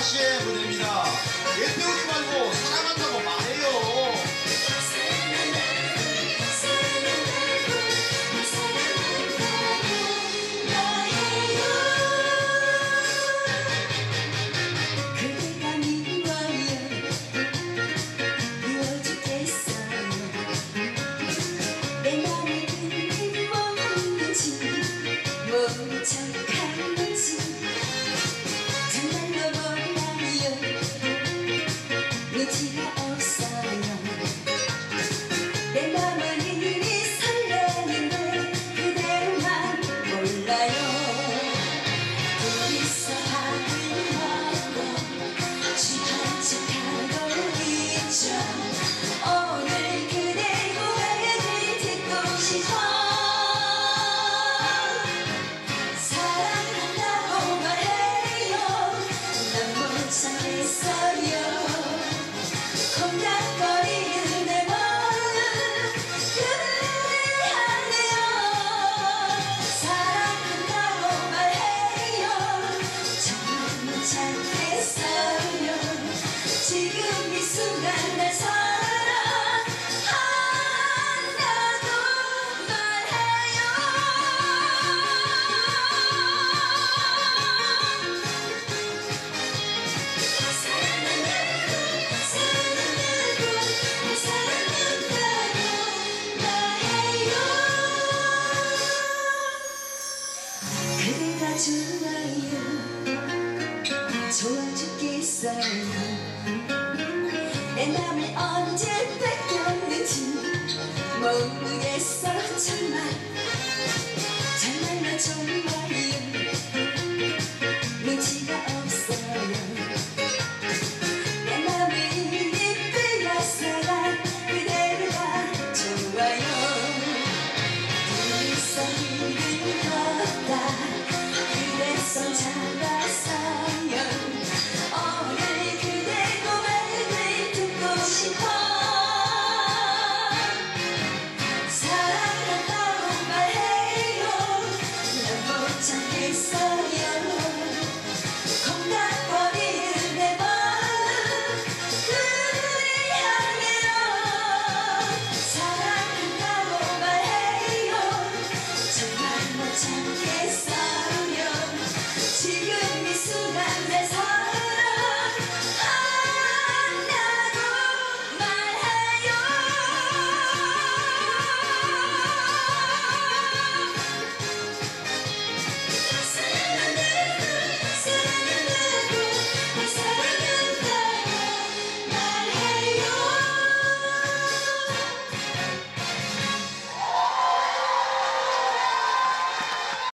CM でみんな sabia de la 알아주나요. 좋아 죽겠어요. 내 맘을 언제 뺏겼는지 모르겠어 정말 정말로 정말